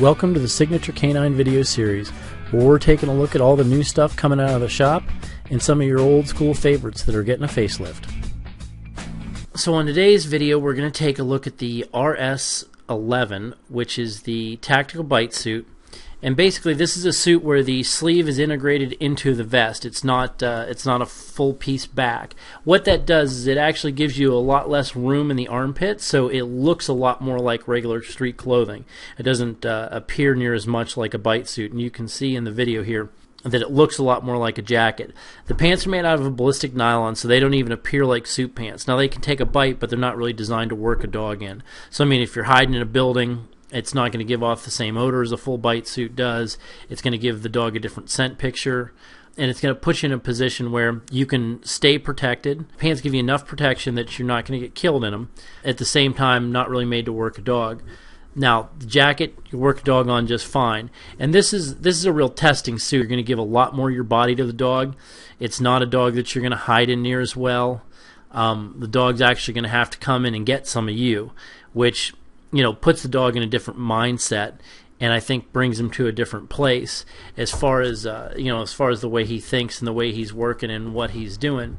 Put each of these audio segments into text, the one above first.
Welcome to the Signature K9 video series, where we're taking a look at all the new stuff coming out of the shop and some of your old school favorites that are getting a facelift. So, in today's video, we're going to take a look at the RS 11, which is the tactical bite suit and basically this is a suit where the sleeve is integrated into the vest it's not uh, it's not a full piece back what that does is it actually gives you a lot less room in the armpit so it looks a lot more like regular street clothing it doesn't uh, appear near as much like a bite suit and you can see in the video here that it looks a lot more like a jacket. The pants are made out of a ballistic nylon, so they don't even appear like suit pants. Now, they can take a bite, but they're not really designed to work a dog in. So, I mean, if you're hiding in a building it's not going to give off the same odor as a full bite suit does. It's going to give the dog a different scent picture. And it's going to put you in a position where you can stay protected. Pants give you enough protection that you're not going to get killed in them. At the same time, not really made to work a dog. Now, the jacket you work a dog on just fine. And this is this is a real testing suit. You're going to give a lot more of your body to the dog. It's not a dog that you're going to hide in near as well. Um, the dog's actually going to have to come in and get some of you, which you know puts the dog in a different mindset and I think brings him to a different place as far as uh, you know as far as the way he thinks and the way he's working and what he's doing.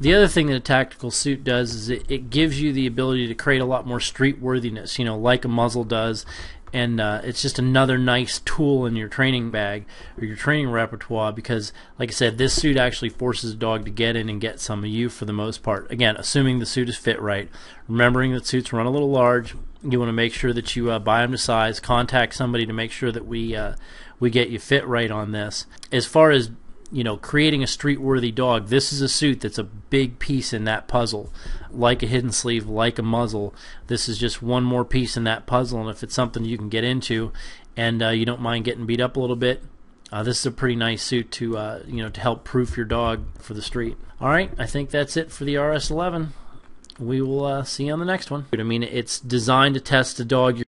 The other thing that a tactical suit does is it, it gives you the ability to create a lot more street worthiness, you know, like a muzzle does, and uh, it's just another nice tool in your training bag or your training repertoire because like i said this suit actually forces a dog to get in and get some of you for the most part. Again assuming the suit is fit right remembering that suits run a little large you want to make sure that you uh, buy them to size contact somebody to make sure that we uh, we get you fit right on this. As far as you know, creating a street worthy dog, this is a suit that's a big piece in that puzzle. Like a hidden sleeve, like a muzzle, this is just one more piece in that puzzle. And if it's something you can get into and uh, you don't mind getting beat up a little bit, uh, this is a pretty nice suit to uh, you know to help proof your dog for the street. All right, I think that's it for the RS11. We will uh, see you on the next one. I mean, it's designed to test a dog